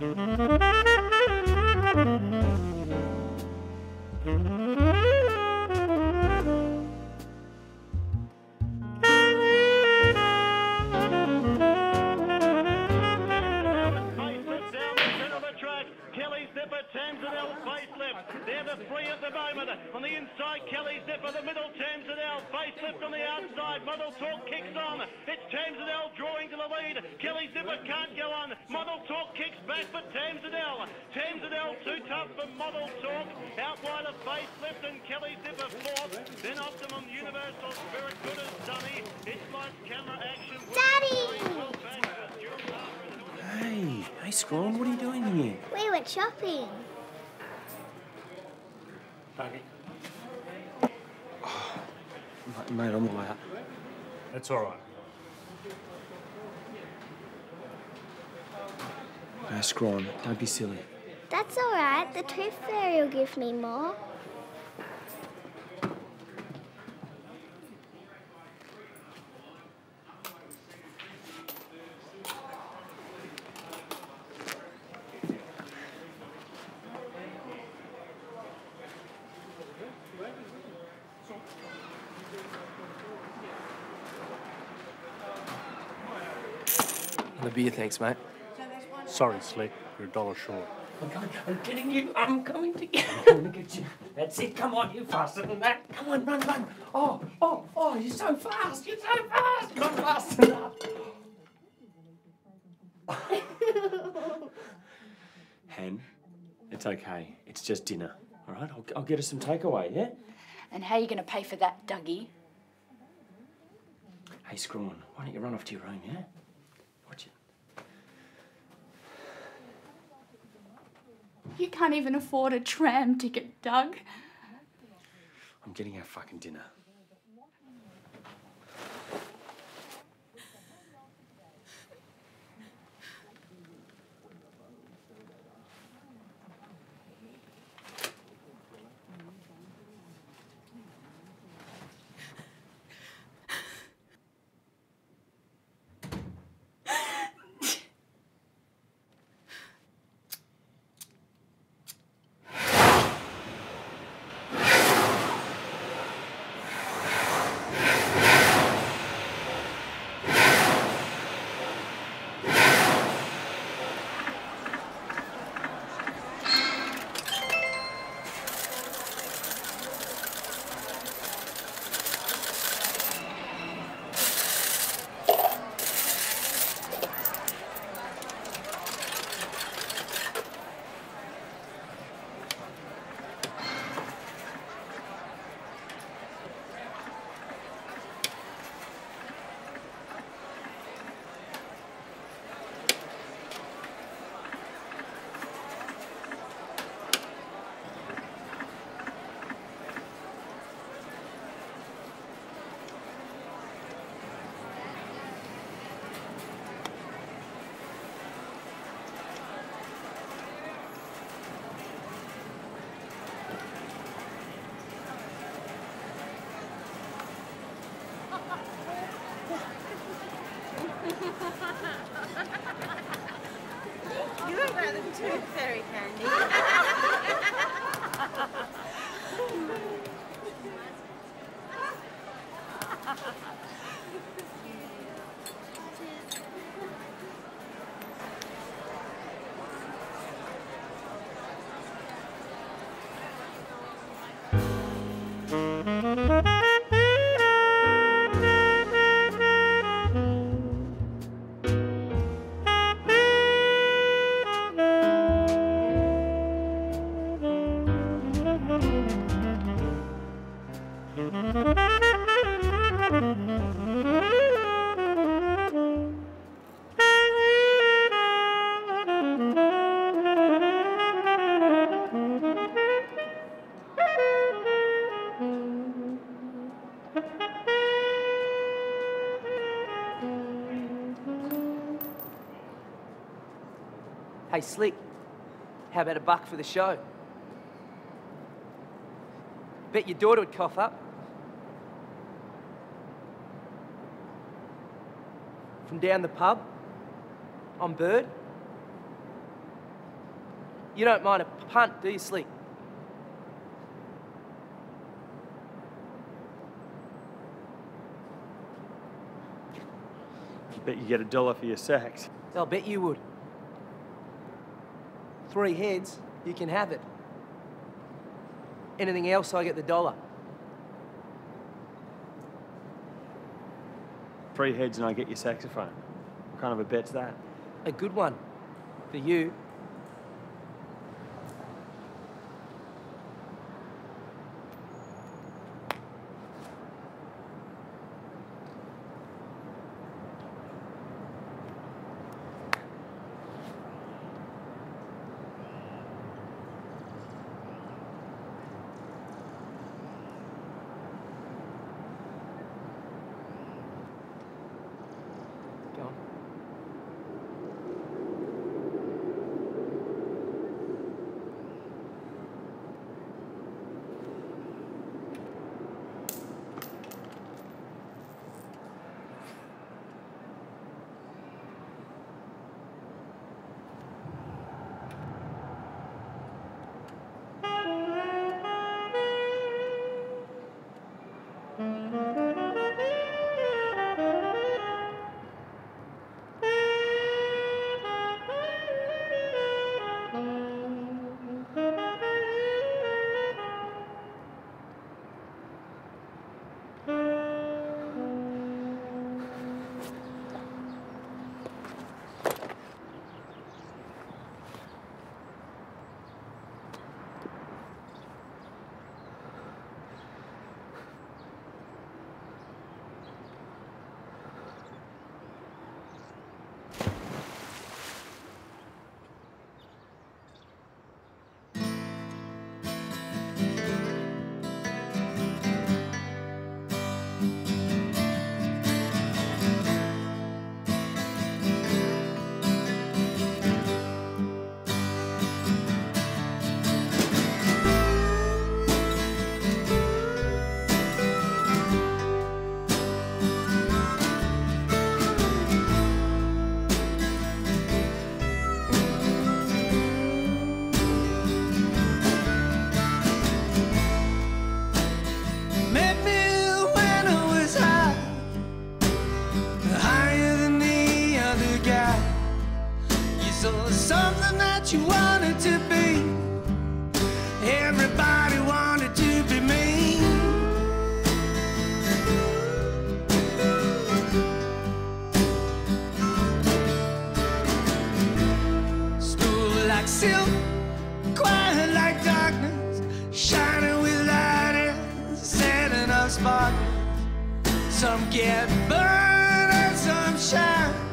Mm-hmm. Free at the moment. On the inside, Kelly Zipper, the middle, Tamsidel. Facelift on the outside. Model Talk kicks on. It's Tamsidel drawing to the lead. Kelly Zipper can't go on. Model Talk kicks back for Tamsidel. Tamsidel too tough for Model Talk. Out wide of Facelift and Kelly Zipper fourth. Then Optimum Universal Spirit Good as Sunny. It's lights, camera, action. Daddy! Hey, hey, Scrawn, what are you doing here? We went shopping. Mate, mate, I'm all out. That's all right. No, Scrawn, don't be silly. That's all right. The tooth fairy will give me more. The beer, thanks, mate. Sorry, Slick. You're a dollar short. Oh, I'm coming. I'm getting you. I'm coming to get. I'm coming to get you. That's it. Come on, you faster than that. Come on, run, run. Oh, oh, oh! You're so fast. You're so fast. Not fast enough. Hen, it's okay. It's just dinner. All right, I'll, I'll get us some takeaway, yeah? And how are you going to pay for that, Dougie? Hey, Scrawn, why don't you run off to your room, yeah? Watch it. You can't even afford a tram ticket, Doug. I'm getting our fucking dinner. You look like the tooth fairy candy. Hey, Slick. How about a buck for the show? Bet your daughter would cough up. From down the pub on Bird. You don't mind a punt, do you, Slick? Bet you get a dollar for your sax. I'll bet you would three heads, you can have it. Anything else, I get the dollar. Three heads and I get your saxophone. What kind of a bet's that? A good one for you. spot. Some get burned and some shine.